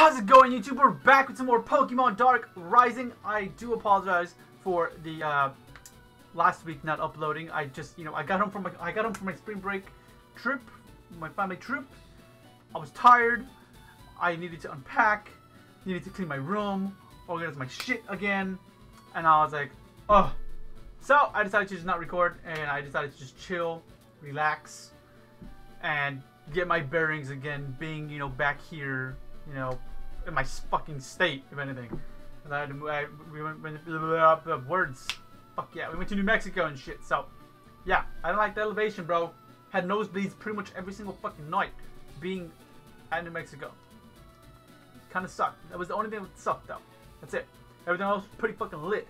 How's it going, YouTube? We're back with some more Pokemon Dark Rising. I do apologize for the uh, last week not uploading. I just, you know, I got home from my, I got home from my spring break trip, my family trip. I was tired. I needed to unpack, needed to clean my room, organize my shit again, and I was like, oh. So I decided to just not record, and I decided to just chill, relax, and get my bearings again. Being, you know, back here you know, in my fucking state, if anything. And I, I, we went, went blah, blah, blah, words. Fuck yeah, we went to New Mexico and shit. So, yeah, I don't like the elevation, bro. Had nosebleeds pretty much every single fucking night being at New Mexico. Kind of sucked. That was the only thing that sucked, though. That's it. Everything else was pretty fucking lit.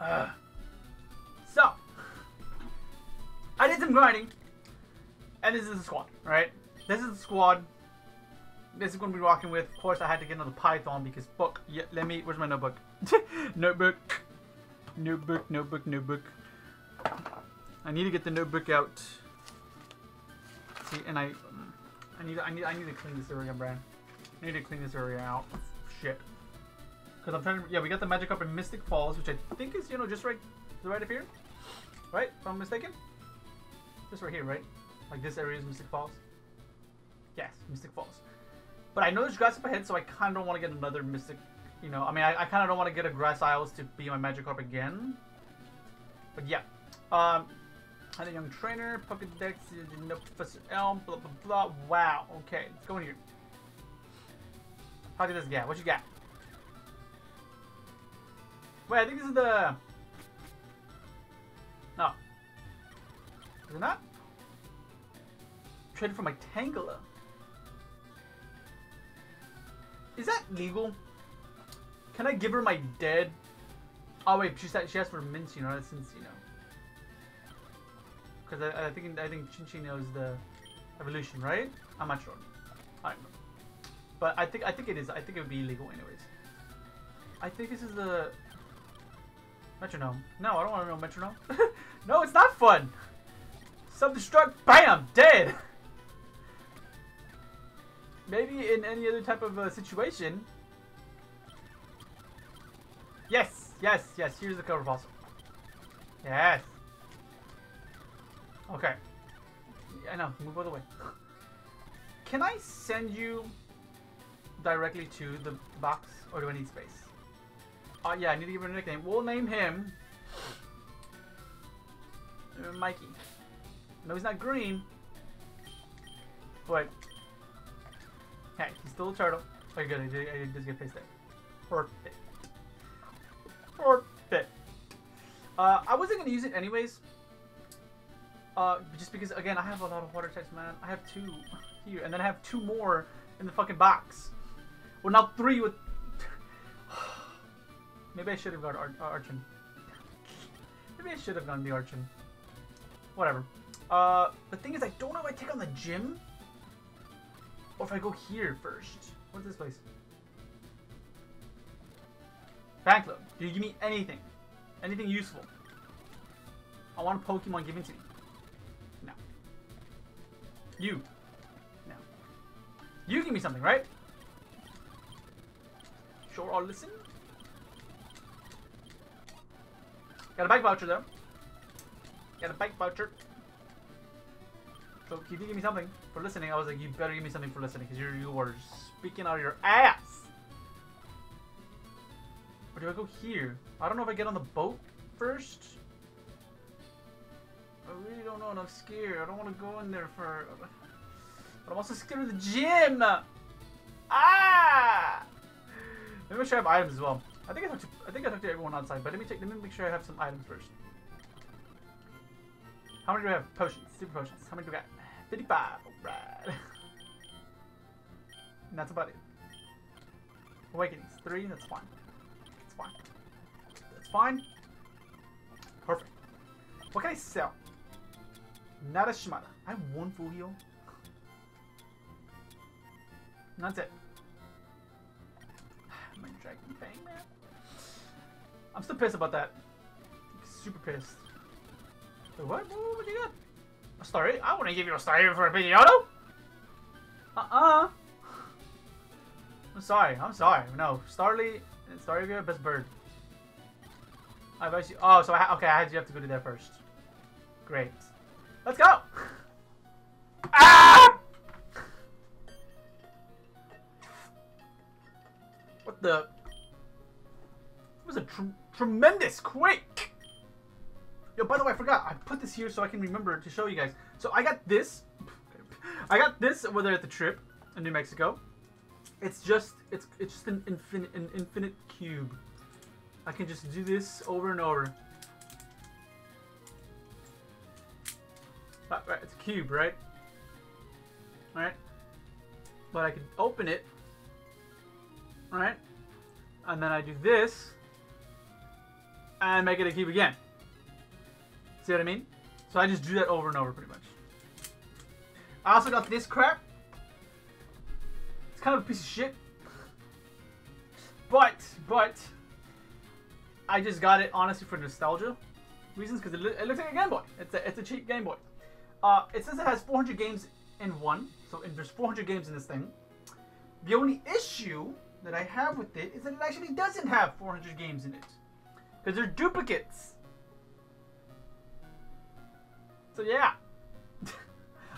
Uh, so, I did some grinding, and this is the squad, right? This is the squad. This is going to be rocking with. Of course, I had to get another Python because book. Yeah, let me. Where's my notebook? notebook. Notebook. Notebook. Notebook. I need to get the notebook out. See, and I, I need, I need, I need to clean this area, Brad. I need to clean this area out. Shit. Because I'm trying to. Yeah, we got the magic up in Mystic Falls, which I think is, you know, just right, right up here. Right? If I'm mistaken. Just right here, right? Like this area is Mystic Falls. Yes, Mystic Falls. But I know there's grass up ahead, so I kind of don't want to get another Mystic, you know, I mean, I, I kind of don't want to get a Grass Isles to be my Magikarp again. But yeah. Um, had a young trainer, Pokedex, no Professor Elm, blah, blah, blah. Wow, okay, let's go in here. How did this get? What you got? Wait, I think this is the... No. Is it not? Traded for my Tangela. Is that legal? Can I give her my dead? Oh wait, she said she asked for Minccino, not Cinccino. Because I, I, think I think Cinccino is the evolution, right? I'm not sure. I don't know. But I think I think it is. I think it would be illegal anyways. I think this is the metronome. No, I don't want to know metronome. no, it's not fun. Self-destruct. Bam, dead. Maybe in any other type of uh, situation. Yes, yes, yes. Here's the cover fossil. Yes. Okay. I know. Move out of the way. Can I send you directly to the box, or do I need space? Oh uh, yeah, I need to give him a nickname. We'll name him Mikey. No, he's not green. But Hey, he's still a turtle. Okay, good. I did, I did just get face there. Perfect. Perfect. Uh, I wasn't gonna use it anyways. Uh, just because again, I have a lot of water types, man. I have two here, and then I have two more in the fucking box. Well, now three with. Maybe I should have got Ar Archen. Maybe I should have gone the Archen. Whatever. Uh, the thing is, I don't know if I take on the gym. Or if I go here first. What's this place? Bank club. Do you give me anything? Anything useful? I want a Pokemon given to me. No. You. No. You give me something, right? Sure, I'll listen. Got a bike voucher though. Got a bike voucher. So if you give me something for listening, I was like, you better give me something for listening because you were speaking out of your ass. Or do I go here? I don't know if I get on the boat first. I really don't know and I'm scared. I don't want to go in there for... But I'm also scared of the gym! Ah! Let me sure I have items as well. I think I talked to I think I talked to everyone outside, but let me take let me make sure I have some items first. How many do I have? Potions, super potions. How many do I got? 55. Alright. that's about it. Awakenings. Three. That's fine. That's fine. That's fine. Perfect. What can I sell? Not a Shimada. I have one full heal. That's it. My Dragon Fang, man. I'm still pissed about that. Super pissed. What? What, what you got? A star? I wouldn't give you a star for a Pidgeotto. Uh-uh. I'm sorry. I'm sorry. No, Starly, Starly, best bird. I've actually. Oh, so I okay. I had you have to go to there first. Great. Let's go. Ah! What the? It was a tr tremendous quake. Yo, by the way, I forgot. I put this here so I can remember to show you guys. So I got this. I got this over there at the trip in New Mexico. It's just it's it's just an infinite an infinite cube. I can just do this over and over. It's a cube, right? Right? But I can open it, right? And then I do this, and make it a cube again. See what I mean? So I just do that over and over pretty much. I also got this crap. It's kind of a piece of shit. But, but, I just got it honestly for nostalgia reasons because it, lo it, looks like a Game Boy. It's a, it's a cheap Game Boy. Uh, it says it has 400 games in one, so there's 400 games in this thing. The only issue that I have with it is that it actually doesn't have 400 games in it because they're duplicates. So yeah. I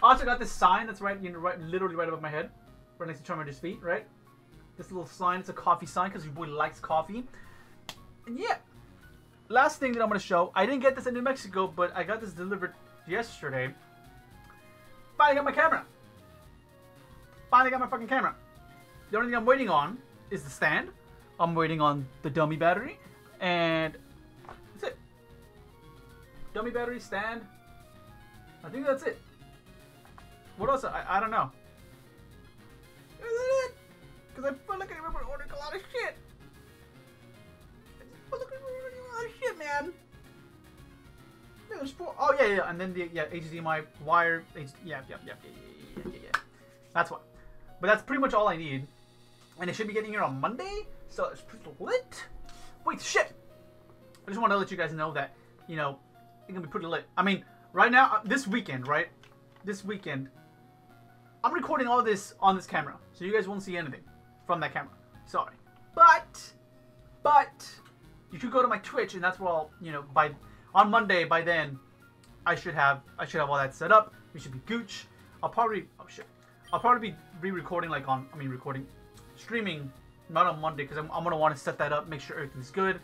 also got this sign that's right, you know, right, literally right above my head, right next to Charmander's feet, right? This little sign, it's a coffee sign because your boy likes coffee. And yeah, last thing that I'm gonna show. I didn't get this in New Mexico, but I got this delivered yesterday. Finally got my camera. Finally got my fucking camera. The only thing I'm waiting on is the stand. I'm waiting on the dummy battery, and that's it. Dummy battery, stand, I think that's it. What else? I, I don't know. Is that it? Because I feel like I remember ordering a lot of shit. I I remember ordering a lot of shit, man. There's four. Oh yeah, yeah, and then the yeah HDMI wire. H, yeah, yeah, yeah, yeah, yeah, yeah, yeah. That's what. But that's pretty much all I need, and it should be getting here on Monday. So it's pretty lit. Wait, shit! I just want to let you guys know that you know it's gonna be pretty lit. I mean, Right now, uh, this weekend, right? This weekend, I'm recording all this on this camera, so you guys won't see anything from that camera. Sorry. But, but, you could go to my Twitch, and that's where I'll, you know, by, on Monday, by then, I should have, I should have all that set up. We should be gooch. I'll probably, oh shit. I'll probably be re-recording, like on, I mean, recording, streaming, not on Monday, because I'm, I'm going to want to set that up, make sure everything's good.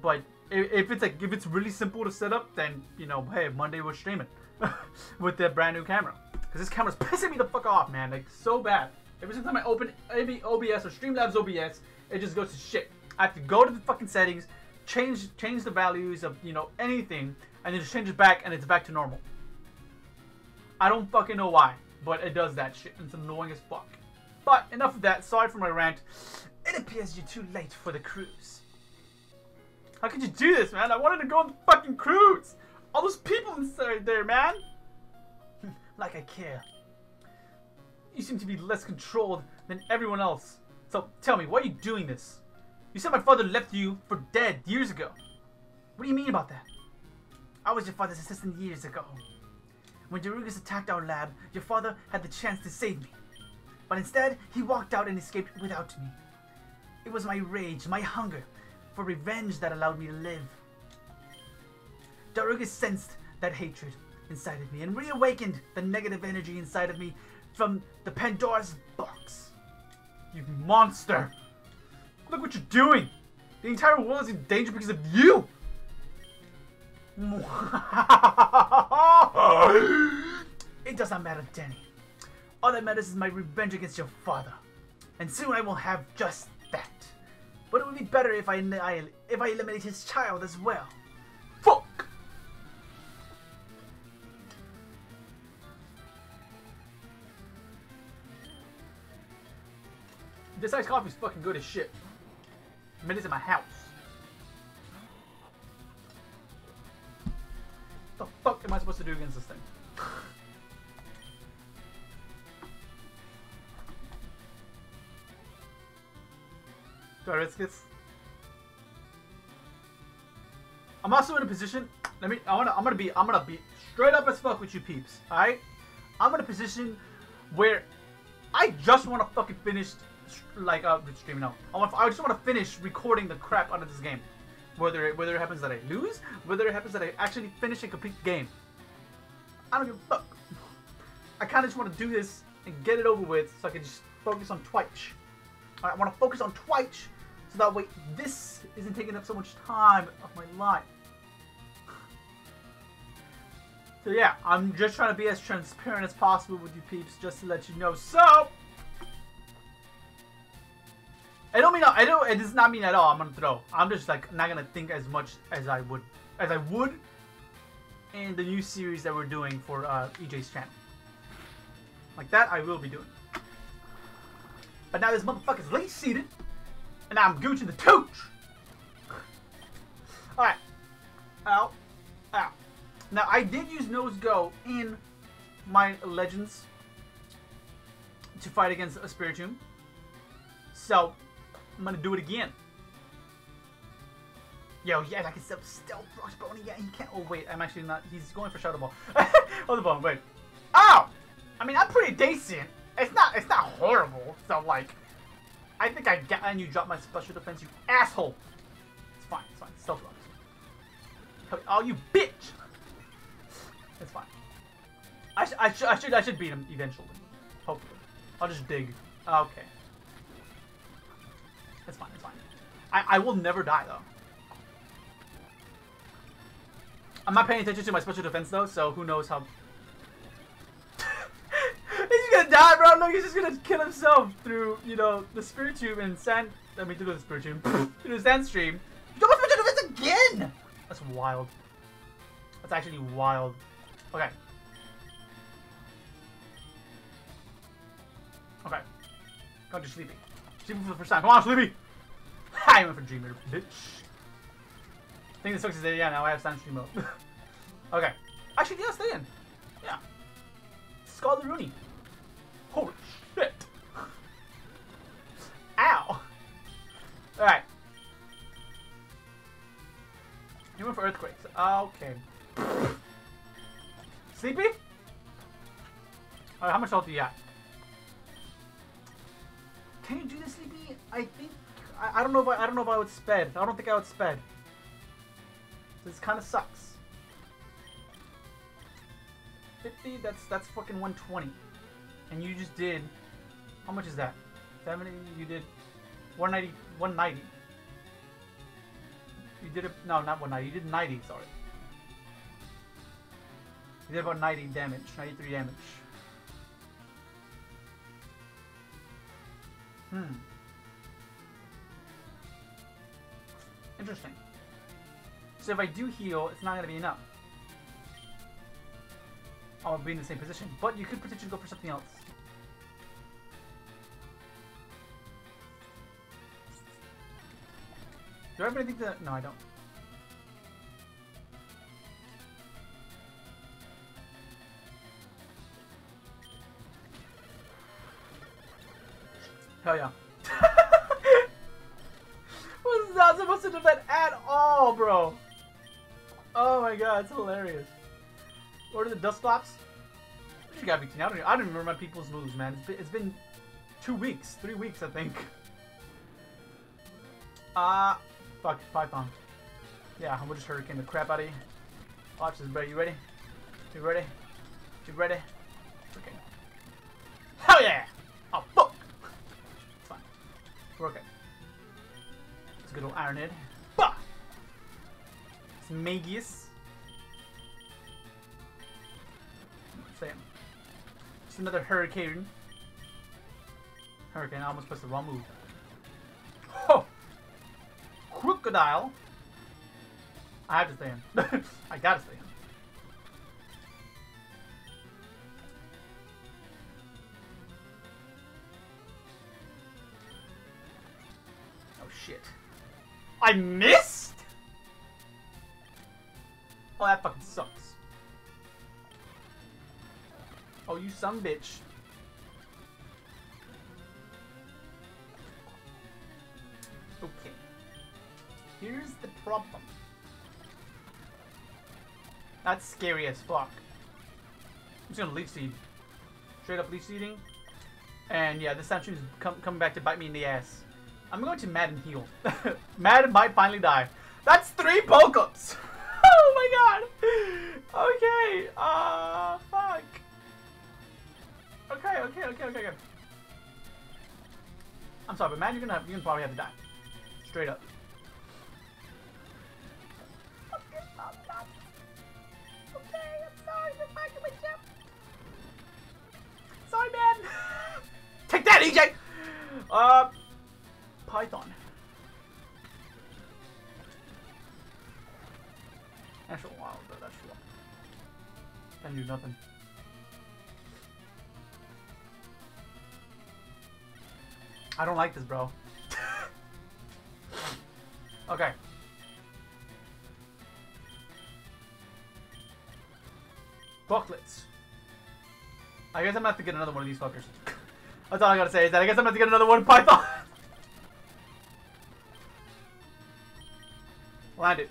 But if it's like if it's really simple to set up, then you know, hey, Monday we're streaming with the brand new camera. Because this camera's pissing me the fuck off, man. Like so bad. Every single time I open OBS or Streamlabs OBS, it just goes to shit. I have to go to the fucking settings, change change the values of you know anything, and then just change it back, and it's back to normal. I don't fucking know why, but it does that shit. It's annoying as fuck. But enough of that. Sorry for my rant. It appears you're too late for the cruise. How could you do this, man? I wanted to go on the fucking cruise! All those people inside there, man! like I care. You seem to be less controlled than everyone else. So tell me, why are you doing this? You said my father left you for dead years ago. What do you mean about that? I was your father's assistant years ago. When Darugis attacked our lab, your father had the chance to save me. But instead, he walked out and escaped without me. It was my rage, my hunger, for revenge that allowed me to live. Darugis sensed that hatred inside of me and reawakened the negative energy inside of me from the Pandora's box. You monster! Look what you're doing! The entire world is in danger because of you! it does not matter, Danny. All that matters is my revenge against your father. And soon I will have just that. But it would be better if I if I eliminate his child as well. Fuck! This iced coffee is fucking good as shit. I made it in my house. What the fuck am I supposed to do against this thing? I'm also in a position. Let me. I wanna. I'm gonna be. I'm gonna be straight up as fuck with you peeps. All right. I'm in a position where I just want to fucking finish, like, uh, streaming out. I, want, I just want to finish recording the crap out of this game. Whether it, whether it happens that I lose, whether it happens that I actually finish a complete game. I don't give a fuck. I kind of just want to do this and get it over with so I can just focus on Twitch. I want to focus on Twitch so that way this isn't taking up so much time of my life. So yeah, I'm just trying to be as transparent as possible with you peeps, just to let you know. So, I don't mean I don't. It does not mean at all. I'm gonna throw. I'm just like not gonna think as much as I would as I would in the new series that we're doing for uh, EJ's channel. Like that, I will be doing. But now this motherfucker's leech seeded, and I'm gooching the tooch. All right, out, out. Now, I did use Nose Go in my Legends to fight against a Spiritomb. So, I'm gonna do it again. Yo, yeah, I can still stealth rush Frostbone. Yeah, he can't. Oh, wait, I'm actually not. He's going for Shadow Ball. Hold the bone, wait. Oh! I mean, I'm pretty decent. It's not, it's not horrible. So, like, I think I get, and you drop my special defense, you asshole. It's fine, it's fine. Stealth rocks. Oh, you bitch! It's fine. I, sh I, sh I should I should beat him eventually. Hopefully. I'll just dig. Okay. It's fine, it's fine. I, I will never die though. I'm not paying attention to my special defense though, so who knows how die, bro. Look, he's just gonna kill himself through, you know, the Spiritomb and sand. I mean, through the Spiritomb, through the sand stream. You my special defense again. That's wild. That's actually wild. Okay. Okay. Go to Sleepy. Sleepy for the first time. Come on, Sleepy! I went for Dreamer, bitch. I think the sucks is there. Yeah, now I have Sand Stream mode. okay. Actually, yeah, stay in. Yeah. Scald the Rooney. Earthquakes. Okay. Sleepy? Alright, how much health do you have? Can you do this, Sleepy? I think I, I don't know if I, I don't know if I would sped. I don't think I would sped. This kind of sucks. 50, that's that's fucking 120. And you just did how much is that? 70 you did 190 190. You did it no not 190, you did 90, sorry. You did about 90 damage, 93 damage. Hmm. Interesting. So if I do heal, it's not going to be enough. I'll be in the same position. But you could potentially go for something else. Do I really think that? No, I don't. Hell yeah. was not supposed to do that at all, bro. Oh my god, it's hilarious. Order the dust flaps. You gotta be kidding. I don't, I don't remember my people's moves, man. It's been, it's been two weeks, three weeks, I think. Uh, fuck, Python. Yeah, we'll just hurricane the crap out of you. Watch this, bro. You ready? You ready? You ready? Okay. Hell yeah! Oh, fuck! It's fine. We're okay. It's a good old Iron Head. Bah! It's Magius. Sam. Just another Hurricane. Hurricane, I almost pressed the wrong move. Crocodile. I have to stay in. I gotta stay in. Oh shit. I missed? Oh, that fucking sucks. Oh, you some bitch. Here's the problem. That's scary as fuck. I'm just gonna leech seed. Straight up leech seeding. And yeah, this Sandstream is com coming back to bite me in the ass. I'm going to Madden heal. Madden might finally die. That's three Pokems! oh my god! Okay, uh, fuck. Okay, okay, okay, okay, okay. I'm sorry, but man, you're gonna have, you're gonna probably have to die. Straight up. Uh, Python. That's a while, bro. That's a while. Can do nothing. I don't like this, bro. okay. Booklets. I guess I'm gonna have to get another one of these fuckers. That's all I gotta say is that I guess I'm gonna get another one Python. landed.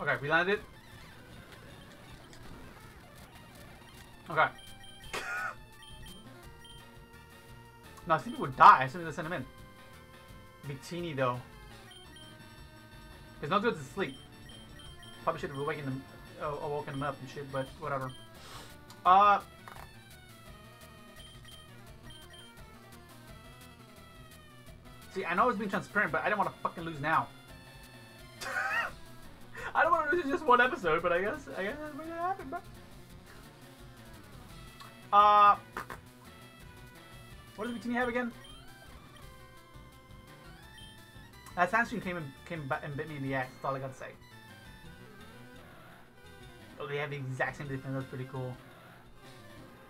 Okay, we landed. Okay. no, I think people would die as soon as I send him in. Victini though. It's not good to sleep. Probably should have awakened them, uh, awoken him up and shit, but whatever. Uh. See, I know I was being transparent, but I didn't want to fucking lose now. I don't want to lose just one episode, but I guess I guess that's what's gonna happen, bro. Uh, what does Victini have again? That Sandstream came and came and bit me in the ass. That's all I gotta say. Oh, they have the exact same defense. That's pretty cool.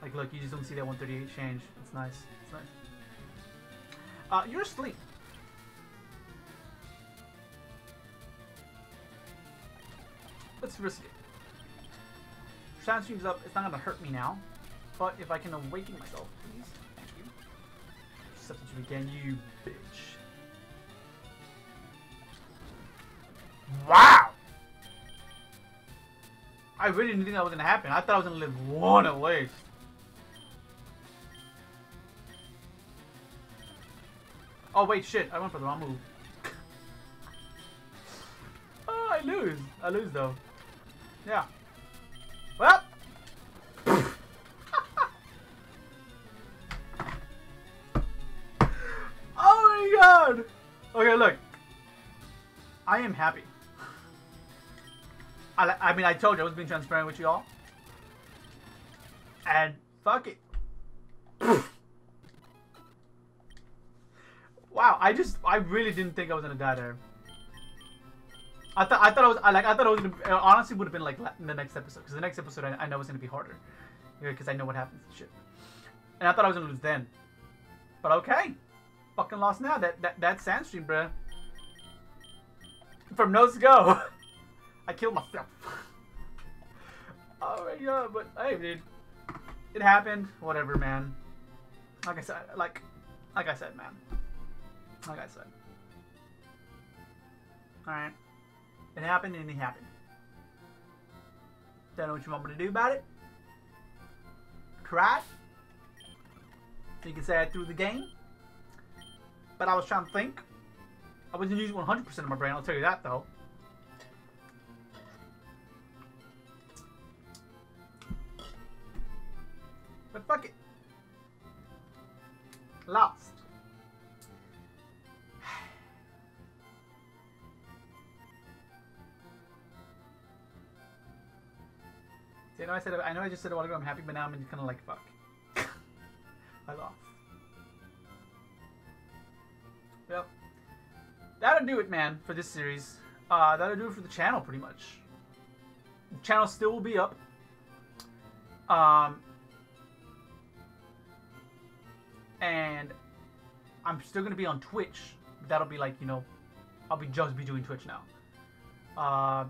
Like, look, you just don't see that 138 change. It's nice. It's nice. Uh, you're asleep. Let's risk it. Sandstream's up. It's not gonna hurt me now. But if I can awaken myself, please. Thank you. Substitute again, you bitch. Wow! I really didn't think that was gonna happen. I thought I was gonna live one at least. Oh wait, shit! I went for the wrong move. oh, I lose. I lose though. Yeah. Well. oh my god. Okay, look. I am happy. I, I mean, I told you I was being transparent with you all. And fuck it. wow, I just, I really didn't think I was gonna die there. I thought, I thought I was, I like, I thought it was gonna, honestly would have been like in the next episode, because the next episode I, I know is gonna be harder, because I know what happens and shit. And I thought I was gonna lose then, but okay, fucking lost now. That that that Sandstream, bruh. From nose go. I killed myself. oh god, but hey, dude, it happened. Whatever, man. Like I said, like, like I said, man. Like I said. All right, it happened and it happened. Don't know what you want me to do about it. Try. You can say I threw the game, but I was trying to think. I wasn't using 100% of my brain. I'll tell you that though. I just said a while ago I'm happy, but now I'm kind of like fuck. I lost. Well, that'll do it, man, for this series. Uh, that'll do it for the channel, pretty much. The channel still will be up. Um, and I'm still gonna be on Twitch. That'll be like you know, I'll be just be doing Twitch now. Uh,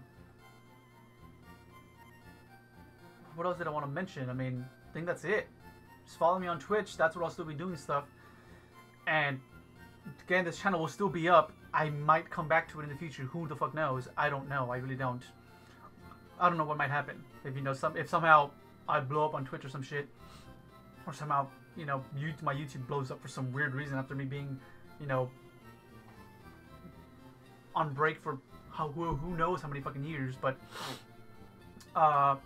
what else did I want to mention? I mean, I think that's it. Just follow me on Twitch. That's where I'll still be doing stuff. And again, this channel will still be up. I might come back to it in the future. Who the fuck knows? I don't know. I really don't. I don't know what might happen. If you know some, if somehow I blow up on Twitch or some shit, or somehow you know my YouTube blows up for some weird reason after me being, you know, on break for how who, who knows how many fucking years, but uh,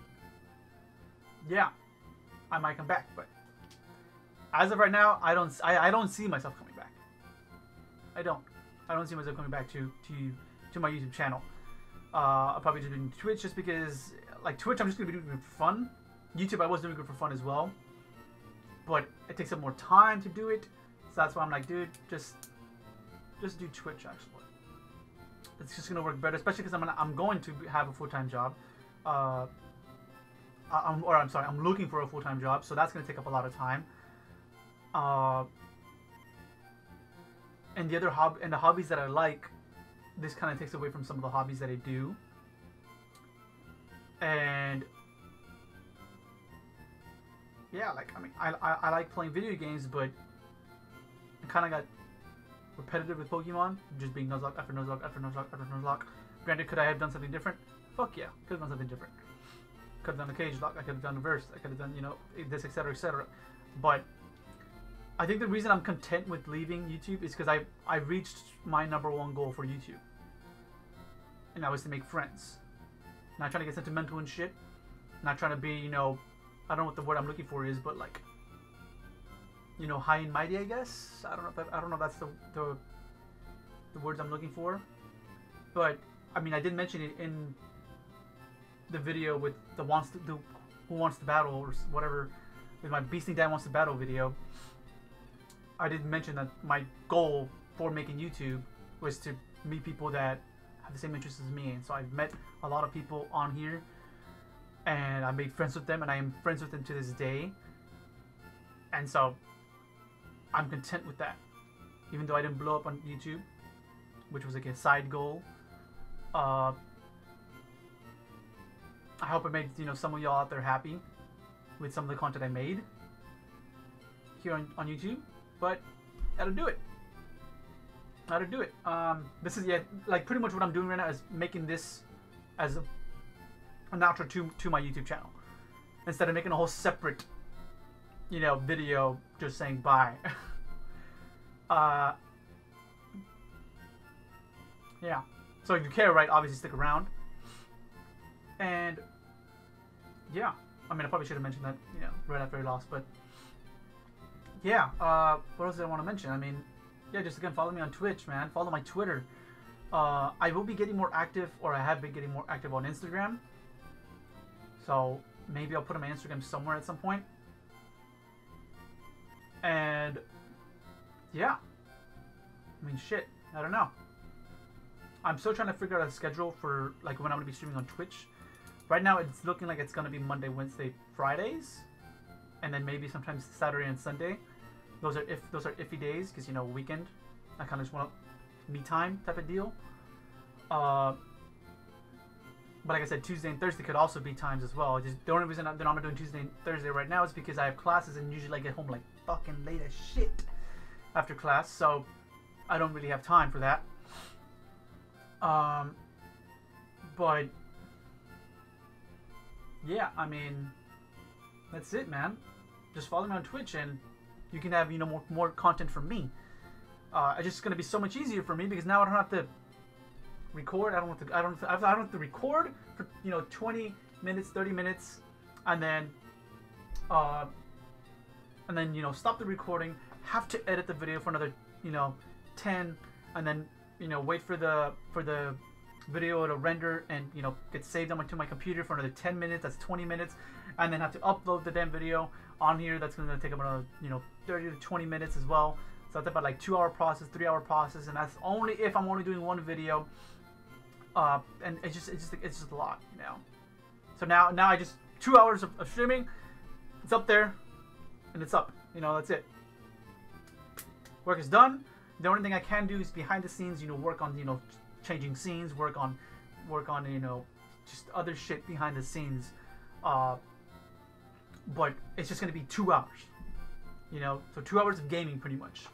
yeah, I might come back, but as of right now, I don't I, I don't see myself coming back. I don't. I don't see myself coming back to to to my YouTube channel. Uh, I'll probably just doing Twitch just because like Twitch I'm just gonna be doing for fun. YouTube I was doing it for fun as well, but it takes up more time to do it. So that's why I'm like, dude, just just do Twitch actually. It's just gonna work better, especially because I'm gonna, I'm going to have a full time job. Uh, I'm, or I'm sorry, I'm looking for a full time job, so that's gonna take up a lot of time. Uh, and the other hob and the hobbies that I like, this kind of takes away from some of the hobbies that I do. And yeah, like I mean, I, I, I like playing video games, but I kind of got repetitive with Pokemon, just being Nuzlocke after Nuzlocke after Nuzlocke after Nuzlocke. Granted, could I have done something different? Fuck yeah, could have done something different. Could have done a cage lock. I could have done a verse. I could have done you know this, etc., etc. But I think the reason I'm content with leaving YouTube is because I I reached my number one goal for YouTube, and that was to make friends. Not trying to get sentimental and shit. Not trying to be you know, I don't know what the word I'm looking for is, but like, you know, high and mighty. I guess I don't know if that, I don't know if that's the the the words I'm looking for, but I mean I did mention it in the video with the wants to who wants to battle or whatever with my Beasting Dan wants to battle video. I did mention that my goal for making YouTube was to meet people that have the same interests as me. And so I've met a lot of people on here and I made friends with them and I am friends with them to this day. And so I'm content with that. Even though I didn't blow up on YouTube, which was like a side goal. Uh, I hope I made you know some of y'all out there happy with some of the content I made here on, on YouTube but that'll do it. That'll do it. Um, this is yeah, like pretty much what I'm doing right now is making this as a, an outro to to my YouTube channel instead of making a whole separate, you know, video just saying bye. uh, yeah. So if you care, right, obviously stick around. And yeah, I mean, I probably should have mentioned that, you know, right after I lost, but yeah, uh, what else did I want to mention? I mean, yeah, just again, follow me on Twitch, man. Follow my Twitter. Uh, I will be getting more active, or I have been getting more active on Instagram. So maybe I'll put on my Instagram somewhere at some point. And yeah, I mean, shit, I don't know. I'm still trying to figure out a schedule for like when I'm gonna be streaming on Twitch. Right now, it's looking like it's gonna be Monday, Wednesday, Fridays, and then maybe sometimes Saturday and Sunday those are if those are iffy days because you know weekend I kind of just want me time type of deal. Uh, but like I said, Tuesday and Thursday could also be times as well. Just the only reason I'm, that I'm not doing Tuesday and Thursday right now is because I have classes and usually I get home like fucking late as shit after class, so I don't really have time for that. Um, but yeah, I mean, that's it, man. Just follow me on Twitch and you can have you know more, more content from me. Uh, it's just gonna be so much easier for me because now I don't have to record. I don't have to. I don't. To, I don't have to record for you know 20 minutes, 30 minutes, and then, uh, and then you know stop the recording. Have to edit the video for another you know 10, and then you know wait for the for the video to render and you know get saved onto my computer for another 10 minutes. That's 20 minutes, and then have to upload the damn video on here. That's gonna take about you know 30 to 20 minutes as well. So that's about like two hour process, three hour process, and that's only if I'm only doing one video. Uh, and it's just it's just it's just a lot, you know. So now now I just two hours of, of streaming. It's up there, and it's up. You know that's it. Work is done. The only thing I can do is behind the scenes, you know, work on you know changing scenes, work on work on you know just other shit behind the scenes. Uh, but it's just gonna be two hours. You know, so two hours of gaming pretty much,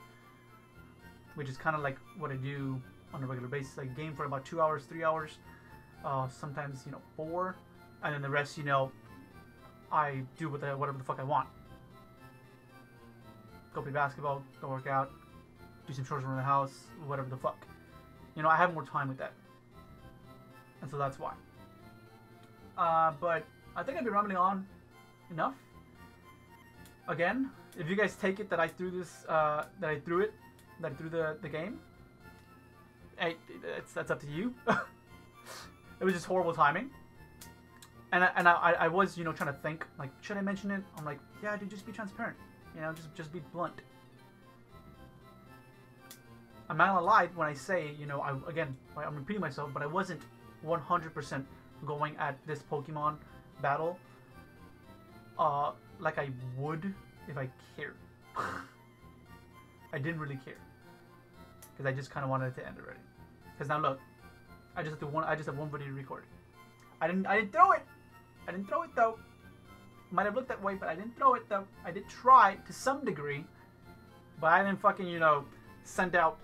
which is kind of like what I do on a regular basis. I game for about two hours, three hours, uh, sometimes you know four, and then the rest, you know, I do with whatever the fuck I want. Go play basketball, go work out, do some chores around the house, whatever the fuck. You know, I have more time with that. And so that's why. Uh, but I think I've been rambling on enough. Again, if you guys take it that I threw this, uh, that I threw it, that I threw the, the game, hey, it's, that's up to you. it was just horrible timing. And I, and I, I was, you know, trying to think, like, should I mention it? I'm like, yeah, dude, just be transparent. You know, just just be blunt. I'm not gonna lie when I say, you know, I again, I'm repeating myself, but I wasn't 100% going at this Pokemon battle uh, like I would if I cared. I didn't really care because I just kind of wanted it to end already. Because now look, I just have to one. I just have one video to record. I didn't. I didn't throw it. I didn't throw it though. Might have looked that way, but I didn't throw it though. I did try to some degree, but I didn't fucking you know send out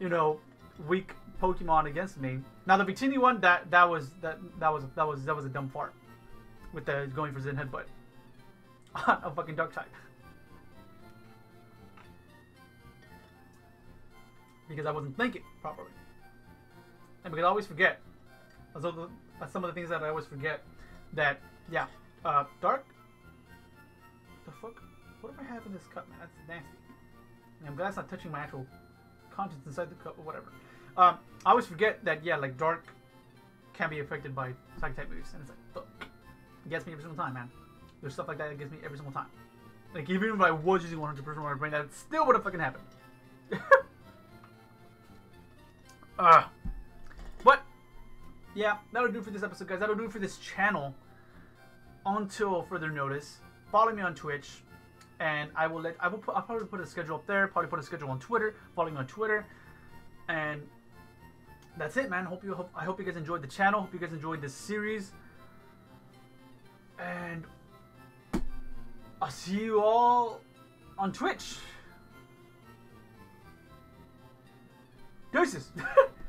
you know weak Pokemon against me. Now the Victini one, that that was that that was that was that was a dumb fart with the going for Zen Headbutt on a fucking Dark type. Because I wasn't thinking properly. And because I always forget. That's some of the things that I always forget. That, yeah, uh, Dark. The fuck? What do I have in this cup, man? That's nasty. I'm glad it's not touching my actual contents inside the cup or whatever. Um, I always forget that, yeah, like Dark can be affected by psychic type moves. And it's like, fuck. It gets me every single time, man. There's stuff like that that gets me every single time. Like, even if I was using 100% of my brain, that still would have fucking happened. uh, but, yeah, that'll do for this episode, guys. That'll do for this channel. Until further notice, follow me on Twitch, and I will let I will put I'll probably put a schedule up there. Probably put a schedule on Twitter. Follow me on Twitter, and that's it, man. Hope you hope I hope you guys enjoyed the channel. Hope you guys enjoyed this series, and I'll see you all on Twitch. Deuces.